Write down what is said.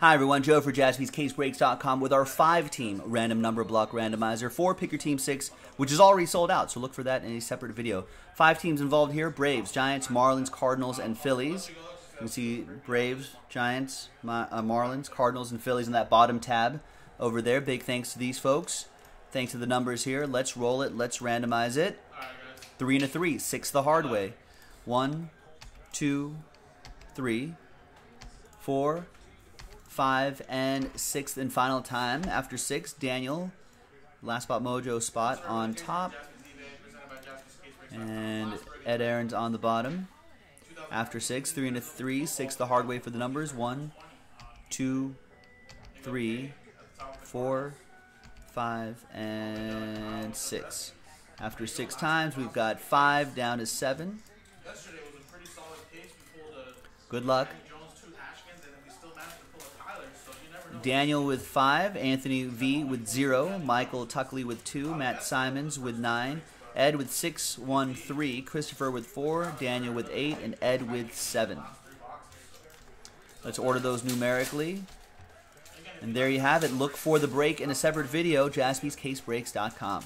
Hi everyone, Joe for jaspyscasebreaks.com with our five-team random number block randomizer for Pick Your Team 6, which is already sold out, so look for that in a separate video. Five teams involved here, Braves, Giants, Marlins, Cardinals, and Phillies. You can see Braves, Giants, uh, Marlins, Cardinals, and Phillies in that bottom tab over there. Big thanks to these folks. Thanks to the numbers here. Let's roll it. Let's randomize it. Three and a three. Six the hard way. One, two, three, four, five, and sixth and final time. After six, Daniel, last spot mojo spot on top. And Ed Aaron's on the bottom. After six, three and a three, six the hard way for the numbers. One, two, three, four, five, and six. After six times, we've got five down to seven. Good luck. Daniel with five, Anthony V with zero, Michael Tuckley with two, Matt Simons with nine, Ed with six, one, three, Christopher with four, Daniel with eight, and Ed with seven. Let's order those numerically. And there you have it. Look for the break in a separate video, jaspyscasebreaks.com.